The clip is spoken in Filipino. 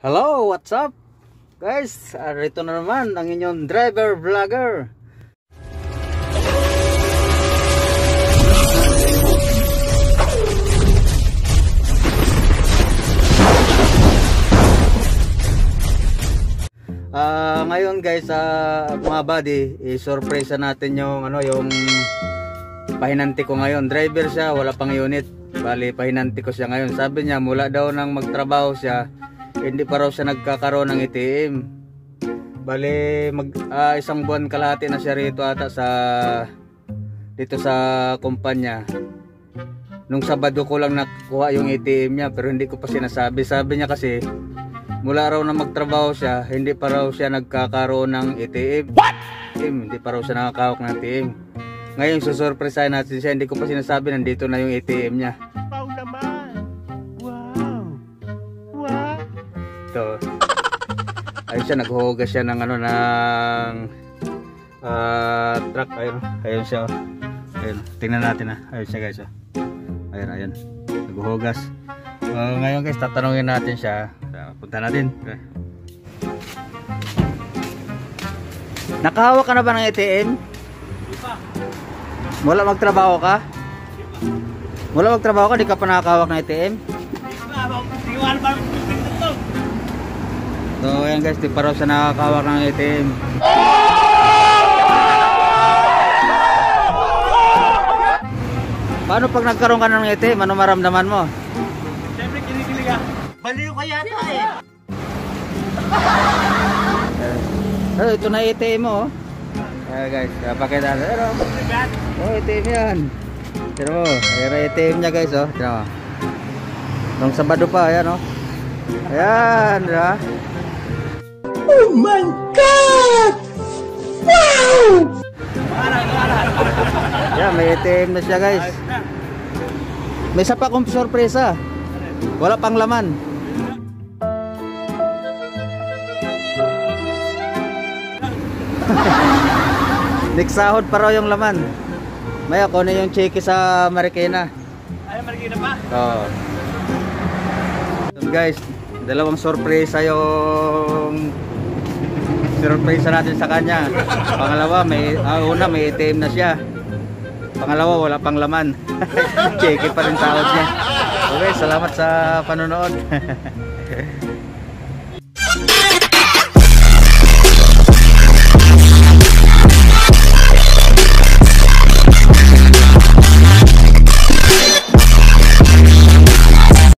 Hello, what's up? Guys, ah, rito na naman ang inyong driver vlogger. Ah, ngayon guys, ah, mga buddy, i-surprise natin yung ano, yung pahinanti ko ngayon. Driver siya, wala pang unit. Bali, pahinanti ko siya ngayon. Sabi niya, mula daw nang magtrabaho siya, hindi pa raw siya nagkakaroon ng ATM. Bali, mag, ah, isang buwan kalahati na siya rito ata sa dito sa kumpanya. Nung Sabado ko lang nakuha yung ATM niya pero hindi ko pa sinasabi. Sabi niya kasi mula raw na magtrabaho siya, hindi pa raw siya nagkakaroon ng ATM. What? Hindi pa raw siya nakakahawak ng ATM. Ngayon susurpresahin natin siya, hindi ko pa sinasabi nandito na yung ATM niya. Ayun siya, naghuhugas siya ng ano, ng ah, truck. Ayun, ayun siya. oh. Ayun, tingnan natin ha. Ayun siya guys. oh. Ayun, ayun. Naghuhugas. Uh, ngayon guys, tatanungin natin siya. Uh, punta natin. Nakahawak ka na ba ng ATM? Mula magtrabaho ka? Mula magtrabaho ka, di ka pa nakakahawak ng ATM? So ayan guys, di pa raw siya nakakawak ng ATM. Paano pag nagkaroon ka ng ATM, ano maramdaman mo? Siyempre kinikilig ka. Baliw ka yata eh. Oh, ito na ATM mo. Oh. Ayan guys, natin. Pero, oh, ATM yan. Tira mo, ayan ATM niya guys, oh. Tira mo. Nung Sabado pa, ayan, oh. Ayan, diba? Oh my God! Wow! Yan, may ATM na siya guys. May isa pa akong sorpresa. Wala pang laman. Next sahod pa raw yung laman. May ako na yung cheque sa Marikina. Ay, marikina pa? Oo. So guys, dalawang sorpresa yung sorpresa natin sa kanya. Pangalawa, may ah, una may ATM na siya. Pangalawa, wala pang laman. Cheque pa rin sahod niya. Okay, salamat sa panonood.